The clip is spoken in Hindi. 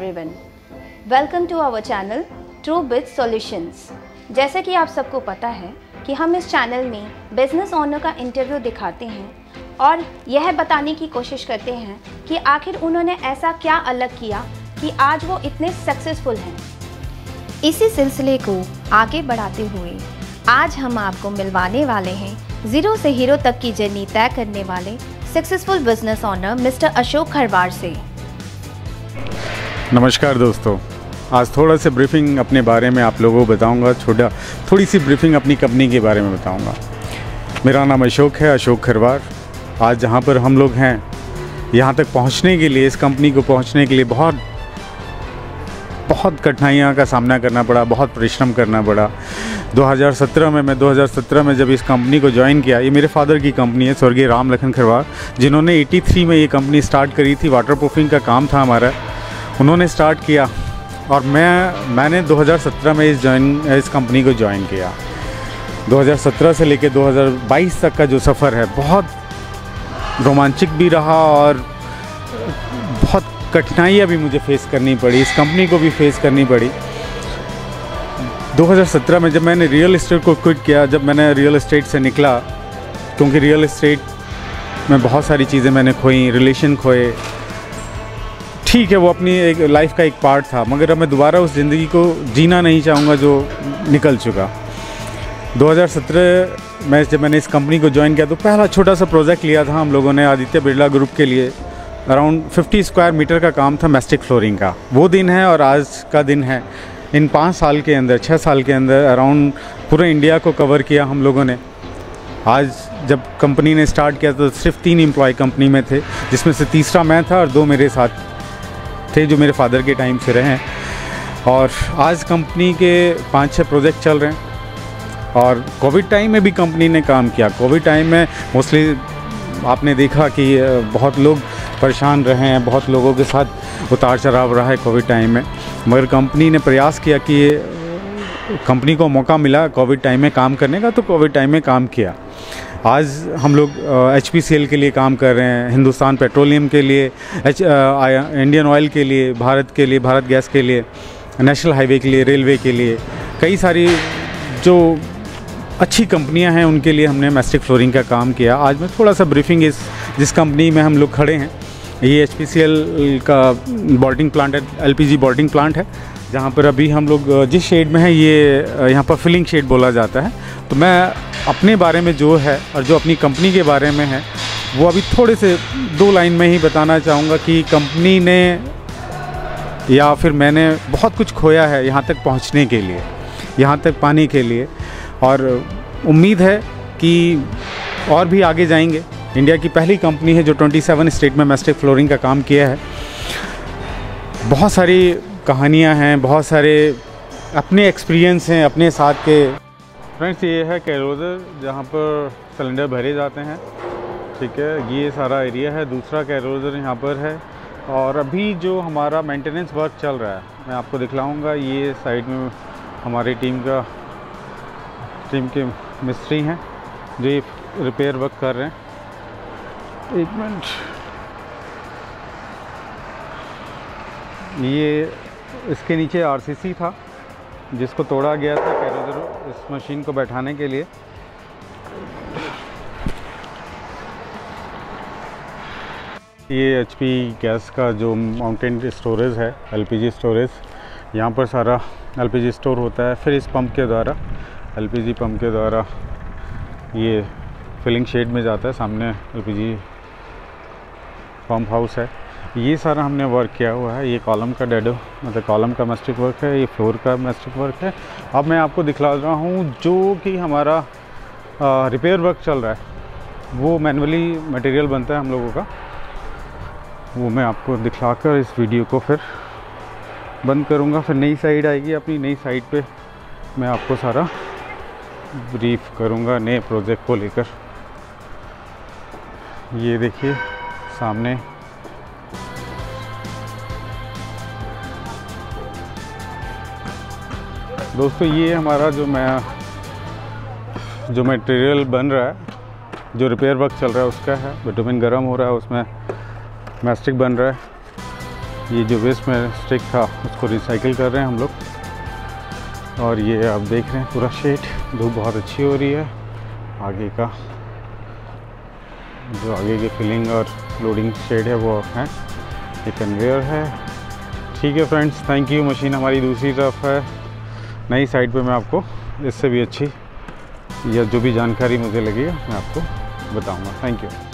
everyone. Welcome to our channel, True Bit Solutions. जैसे कि आप सबको पता है कि हम इस चैनल में बिज़नेस ओनर का इंटरव्यू दिखाते हैं और यह बताने की कोशिश करते हैं कि आखिर उन्होंने ऐसा क्या अलग किया कि आज वो इतने सक्सेसफुल हैं इसी सिलसिले को आगे बढ़ाते हुए आज हम आपको मिलवाने वाले हैं ज़ीरो से हीरो तक की जर्नी तय करने वाले successful business owner mister Ashok Kharwar से नमस्कार दोस्तों। आज थोड़ा सा ब्रीफिंग अपने बारे में आप लोगों को बताऊँगा, छोटा थोड़ी सी ब्रीफिंग अपनी कंपनी के बारे में बताऊँगा। मेरा नाम अशोक है, अशोक खरवार। आज जहाँ पर हम लोग हैं, यहाँ तक पहुँचने के लिए, इस कंपनी को पहुँचने के लिए बहुत बहुत कठिनाइयाँ का सामना करना पड़ा, बहुत परिश्रम करना पड़ा। 2017 में, मैं 2017 में जब इस कंपनी को ज्वाइन किया, ये मेरे फादर की कंपनी है, स्वर्गीय राम लखन खरवार, जिन्होंने 83 में ये कंपनी स्टार्ट करी थी। वाटर प्रूफिंग का काम था हमारा। उन्होंने स्टार्ट किया और मैं, मैंने 2017 में इस ज्वाइन इस कंपनी को ज्वाइन किया। 2017 से लेकर 2022 तक का जो सफ़र है, बहुत रोमांचक भी रहा और बहुत कठिनाइयाँ भी मुझे फेस करनी पड़ी, इस कंपनी को भी फेस करनी पड़ी। 2017 में जब मैंने रियल इस्टेट को क्विट किया, जब मैंने रियल इस्टेट से निकला, क्योंकि रियल इस्टेट में बहुत सारी चीज़ें मैंने खोई रिलेशन खोए ठीक है, वो अपनी एक लाइफ का एक पार्ट था, मगर अब मैं दोबारा उस ज़िंदगी को जीना नहीं चाहूँगा जो निकल चुका। 2017 में जब मैंने इस कंपनी को ज्वाइन किया तो पहला छोटा सा प्रोजेक्ट लिया था हम लोगों ने आदित्य बिरला ग्रुप के लिए। अराउंड 50 स्क्वायर मीटर का काम था मैस्टिक फ्लोरिंग का। वो दिन है और आज का दिन है। इन पाँच साल के अंदर छः साल के अंदर अराउंड पूरे इंडिया को कवर किया हम लोगों ने। आज जब कंपनी ने स्टार्ट किया तो सिर्फ़ तीन एम्प्लॉय कंपनी में थे, जिसमें से तीसरा मैं था और दो मेरे साथ थे जो मेरे फादर के टाइम से रहे हैं। और आज कंपनी के पाँच छः प्रोजेक्ट चल रहे हैं। और कोविड टाइम में भी कंपनी ने काम किया। कोविड टाइम में मोस्टली आपने देखा कि बहुत लोग परेशान रहे हैं, बहुत लोगों के साथ उतार चढ़ाव रहा है कोविड टाइम में। मगर कंपनी ने प्रयास किया कि कंपनी को मौका मिला कोविड टाइम में काम करने का तो कोविड टाइम में काम किया। आज हम लोग एच पी के लिए काम कर रहे हैं, हिंदुस्तान पेट्रोलियम के लिए एच इंडियन ऑयल के लिए, भारत के लिए, भारत गैस के लिए नेशनल हाईवे के लिए रेलवे के लिए। कई सारी जो अच्छी कंपनियाँ हैं, उनके लिए हमने मैस्टिक फ्लोरिंग का काम किया। आज मैं थोड़ा सा ब्रीफिंग इस, जिस कंपनी में हम लोग खड़े हैं, ये एचपीसीएल का बॉल्टिंग प्लांट है एल पी प्लांट है, जहाँ पर अभी हम लोग, जिस शेड में है, ये, यहाँ पर फिलिंग शेड बोला जाता है। तो मैं अपने बारे में जो है और जो अपनी कंपनी के बारे में है, वो अभी थोड़े से दो लाइन में ही बताना चाहूँगा कि कंपनी ने या फिर मैंने बहुत कुछ खोया है यहाँ तक पहुँचने के लिए, यहाँ तक पाने के लिए। और उम्मीद है कि और भी आगे जाएँगे। इंडिया की पहली कंपनी है जो 27 स्टेट में मैस्टिक फ्लोरिंग का काम किया है। बहुत सारी कहानियाँ हैं, बहुत सारे अपने एक्सपीरियंस हैं, अपने साथ के फ्रेंड्स ये है कैरोज़र जहाँ पर सिलेंडर भरे जाते हैं। ठीक है, ये सारा एरिया है। दूसरा कैरोज़र यहाँ पर है। और अभी जो हमारा मेंटेनेंस वर्क चल रहा है, मैं आपको दिखलाऊँगा, ये साइड में हमारी टीम का टीम के मिस्त्री हैं, जो ये रिपेयर वर्क कर रहे हैं। एक मिनट ये इसके नीचे आरसीसी था। जिसको तोड़ा गया था कैरोजर इस मशीन को बैठाने के लिए। ये एच गैस का जो माउंटेन स्टोरेज है, एलपीजी स्टोरेज, यहाँ पर सारा एलपीजी स्टोर होता है फिर इस पंप के द्वारा। एलपीजी पंप के द्वारा ये फिलिंग शेड में जाता है, सामने एलपीजी पंप हाउस है। ये सारा हमने वर्क किया हुआ है, ये कॉलम का डेडो मतलब कॉलम का मेस्टिक वर्क है, ये फ्लोर का मेस्टिक वर्क है। अब मैं आपको दिखला रहा हूँ जो कि हमारा रिपेयर वर्क चल रहा है। वो मैनुअली मटेरियल बनता है हम लोगों का। वो मैं आपको दिखलाकर इस वीडियो को फिर बंद करूँगा। फिर नई साइड आएगी अपनी, नई साइड पे मैं आपको सारा ब्रीफ करूँगा नए प्रोजेक्ट को लेकर। ये देखिए, सामने दोस्तों, ये हमारा जो मैं, जो मटेरियल बन रहा है, जो रिपेयर वर्क चल रहा है, उसका है। बिटोमिन गर्म हो रहा है, उसमें मैस्टिक बन रहा है। ये जो वेस्ट में स्टिक था, उसको रिसाइकिल कर रहे हैं हम लोग। और ये आप देख रहे हैं पूरा शेड धूप बहुत अच्छी हो रही है। आगे का जो आगे की फिलिंग और लोडिंग शेड है, वो है। ये कन्वेयर है। ठीक है फ्रेंड्स थैंक यू मशीन हमारी दूसरी तरफ़ है। नई साइट पे मैं आपको इससे भी अच्छी या जो भी जानकारी मुझे लगी मैं आपको बताऊँगा। Thank you